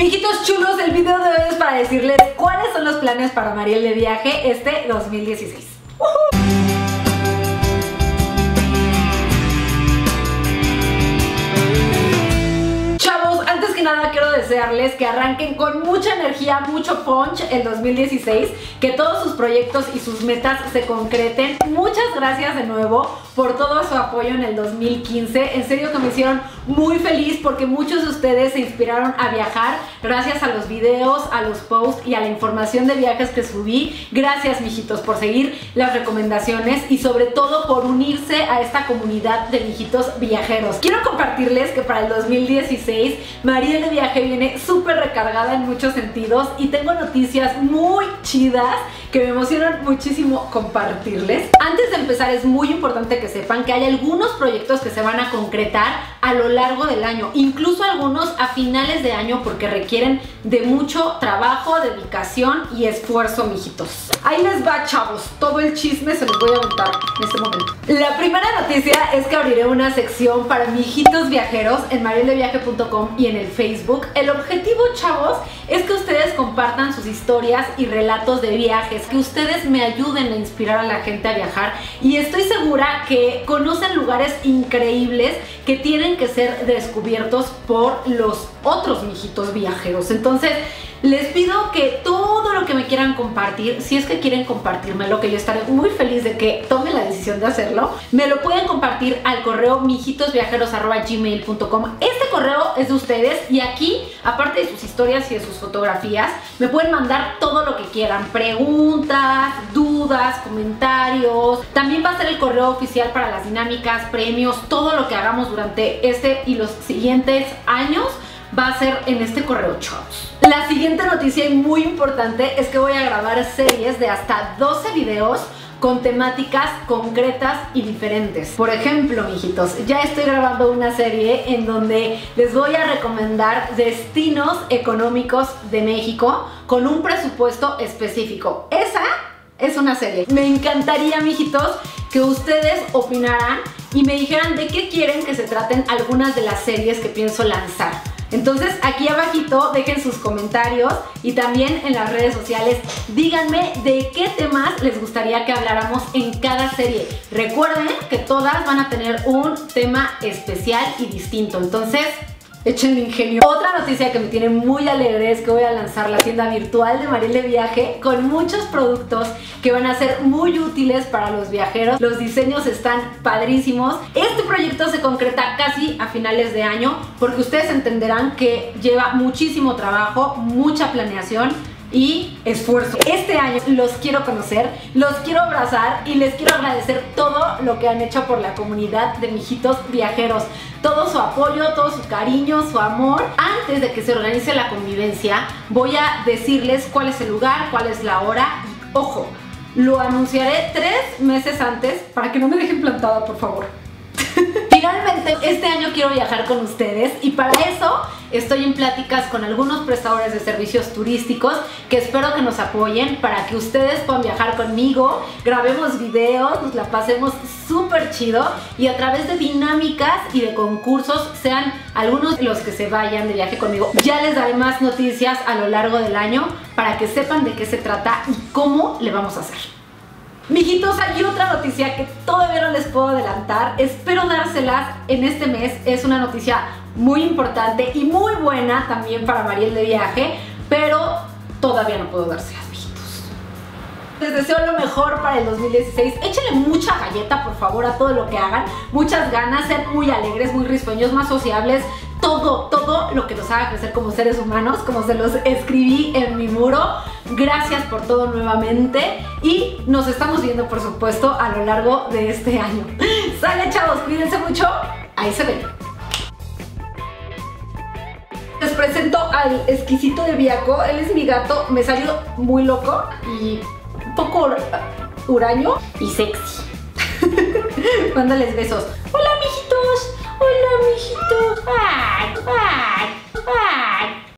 Mijitos chulos, el video de hoy es para decirles cuáles son los planes para Mariel de viaje este 2016. Chavos, antes que nada quiero desearles que arranquen con mucha energía, mucho punch el 2016, que todos sus proyectos y sus metas se concreten. Muchas gracias de nuevo por todo su apoyo en el 2015. En serio que me hicieron muy feliz porque muchos de ustedes se inspiraron a viajar gracias a los videos, a los posts y a la información de viajes que subí. Gracias, mijitos, por seguir las recomendaciones y sobre todo por unirse a esta comunidad de mijitos viajeros. Quiero compartirles que para el 2016 María de Viaje viene súper recargada en muchos sentidos y tengo noticias muy chidas que me emocionan muchísimo compartirles. Antes de empezar es muy importante que sepan que hay algunos proyectos que se van a concretar a lo largo del año, incluso algunos a finales de año porque requieren de mucho trabajo, dedicación y esfuerzo, mijitos. Ahí les va, chavos, todo el chisme se los voy a aventar en este momento. La primera noticia es que abriré una sección para mijitos viajeros en marieldeviaje.com y en el Facebook. El objetivo, chavos, es que ustedes compartan sus historias y relatos de viajes, que ustedes me ayuden a inspirar a la gente a viajar y estoy segura que conocen lugares increíbles que tienen que ser descubiertos por los otros mijitos viajeros. Entonces, les pido que todo lo que me quieran compartir, si es que quieren compartirme lo que yo estaré muy feliz de que tomen la decisión de hacerlo, me lo pueden compartir al correo mijitosviajeros.gmail.com. Este correo es de ustedes y aquí, aparte de sus historias y de sus fotografías, me pueden mandar todo lo que quieran, preguntas, dudas, comentarios. También va a ser el correo oficial para las dinámicas, premios, todo lo que hagamos durante este y los siguientes años va a ser en este correo, chavos. La siguiente noticia y muy importante es que voy a grabar series de hasta 12 videos con temáticas concretas y diferentes. Por ejemplo, mijitos, ya estoy grabando una serie en donde les voy a recomendar destinos económicos de México con un presupuesto específico. Esa es una serie. Me encantaría, mijitos, que ustedes opinaran y me dijeran de qué quieren que se traten algunas de las series que pienso lanzar. Entonces aquí abajito dejen sus comentarios y también en las redes sociales díganme de qué temas les gustaría que habláramos en cada serie. Recuerden que todas van a tener un tema especial y distinto. Entonces Échenle ingenio. Otra noticia que me tiene muy alegre es que voy a lanzar la tienda virtual de Mariel de Viaje con muchos productos que van a ser muy útiles para los viajeros. Los diseños están padrísimos. Este proyecto se concreta casi a finales de año porque ustedes entenderán que lleva muchísimo trabajo, mucha planeación y esfuerzo. Este año los quiero conocer, los quiero abrazar y les quiero agradecer todo lo que han hecho por la comunidad de mijitos viajeros. Todo su apoyo, todo su cariño, su amor. Antes de que se organice la convivencia, voy a decirles cuál es el lugar, cuál es la hora. Ojo, lo anunciaré tres meses antes para que no me dejen plantada, por favor. Este año quiero viajar con ustedes y para eso estoy en pláticas con algunos prestadores de servicios turísticos que espero que nos apoyen para que ustedes puedan viajar conmigo, grabemos videos, nos la pasemos súper chido y a través de dinámicas y de concursos sean algunos los que se vayan de viaje conmigo. Ya les daré más noticias a lo largo del año para que sepan de qué se trata y cómo le vamos a hacer. Mijitos, hay otra noticia que todavía no les puedo adelantar. Espero dárselas en este mes. Es una noticia muy importante y muy buena también para Mariel de viaje, pero todavía no puedo dárselas, mijitos. Les deseo lo mejor para el 2016. Échenle mucha galleta, por favor, a todo lo que hagan. Muchas ganas, sean muy alegres, muy risueños, más sociables todo, todo lo que nos haga crecer como seres humanos, como se los escribí en mi muro. Gracias por todo nuevamente y nos estamos viendo, por supuesto, a lo largo de este año. Sale, chavos, cuídense mucho. Ahí se ven. Les presento al exquisito de Viaco. Él es mi gato. Me salió muy loco y un poco huraño y sexy. Mándales besos. mijito. Bye. Bye. Bye.